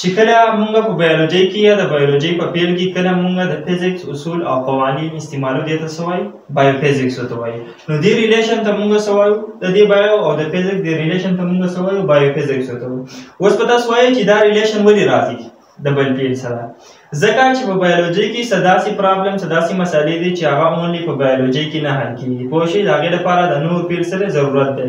چې کله مونږ په بایولوژي کې یا د بایولوژي په پیل کې کله مونږ د فزیکس اصول او قوانین استعمالو دې ته سوای بایوفزیکس ته وایي نو دې ریلیشن ته مونږ سوای د دې بایو او د فزیکس د ریلیشن ته مونږ سوای بایوفزیکس ته وایي اوس په تاسو وایي چې دا ریلیشن ولې راځي د بل پیل سره ځکه چې په بایولوژي کې سداسي پرابلم سداسي مسالې دي چې هغه اونلي په بایولوژي کې نه حل کیږي پوه شئ د هغې لپاره د نور پیل سره ضرورت دی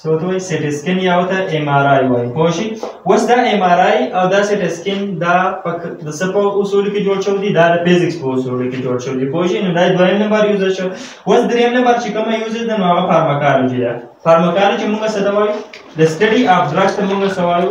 څه ته وایي سیټي سکین یا ورته ایم آر آی وایي پوه شي اوس دا ایم آر آی او دا سیټي سکین دا د څه په اصولو کې جوړ شوي دي دا د فزیکس په اصولو کې جوړ شوي دي پوه شي نو دا دویم نمبر یوز شو اوس دریم نمبر چې کومه یوز ده نو هغه فارماکالوجي ده فارماکالوجي موږ څه ته وایو د سټډي اف ډرګس ته موږ څه وایو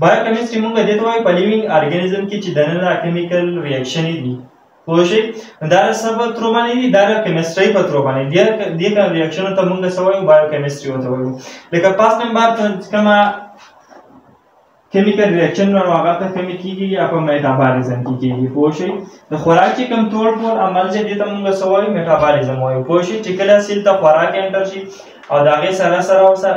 بایوکیمستري موږ دې ته وایو په لیوینګ ارګانیزم کې چې دننه کیمیکل ریاکشن دي پوه شئ دا څه په ترو باندې دي دا کیمستري په ترو باندې دي دې کوم ریاکشن ته موږ څه وایو بایوکیمستري ورته وایو لکه پاس نمبر کومه کیمیکل ریاکشن نو هغه ته کمی کیږي یا په میټابالیزم کې کیږي پوه شئ د خوراک چې کوم ټول ټول عمل چې دې ته موږ څه وایو میټابالیزم وایو پوه شئ چې کله سیل ته خوراک انټر شي او د هغې سره سره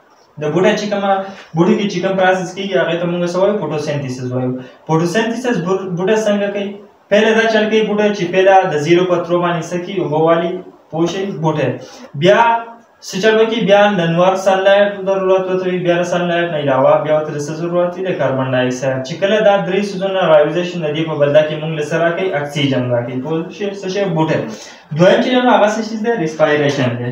د بوټي چې کومه بوټي کې چې کوم پروسس کیږي هغه ته موږ سوال فوټوسنتیسس وایو فوټوسنتیسس بوټه څنګه کوي پهله دا چل کوي بوټه چې پهله د زیرو په ترو باندې سکی او بوالي پوشي بوټه بیا سچل وکي بیا د نور سنلایټ ضرورت وته بیا سنلایټ نه علاوه بیا تر څه ضرورت دی کاربن ډای اکساید چې کله دا درې سوزونه راویزیشن د دې په بدلا کې موږ لسره کوي اکسیجن راکې پوه شي څه شي بوټه دویم چې هغه څه شي دی ریسپایریشن دی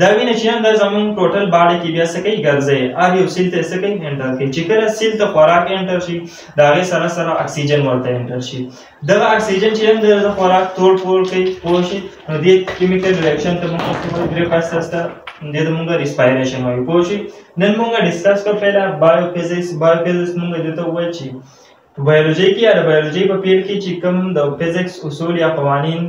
دا وینه چې دا زمونږ ټوټل باډي کې بیا څه کوي ګرځي ار یو سیل ته څه کوي انټر کوي چې کله سیل ته خوراک انټر شي دا غي سره سره اکسیجن ورته انټر شي دا اکسیجن چې هم د خوراک تول پول کوي پوه شي نو دې کیمیکل ریاکشن ته موږ په درې پاسه سره دې د موږ ریسپایریشن وایي پوه شي نن موږ ډیسکس کو پیلا بایو فزکس بایو فزکس موږ دته وایي چې بایولوژي کې یا د بایولوژي په پیل کې چې کوم د فزکس اصول یا قوانین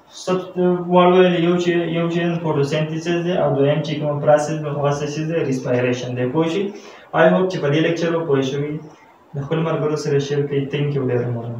سخت واړویل یو چې یو چې فوټوسنتیسز دی او دویم چې کوم پروسس د فوټوسنتیسز دی ریسپایریشن دی پوه شي آی هوپ چې په دې لیکچر پوه شوي د خپل ملګرو سره شیر کړئ تینک یو ډېر مننه